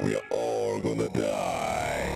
We're all gonna die.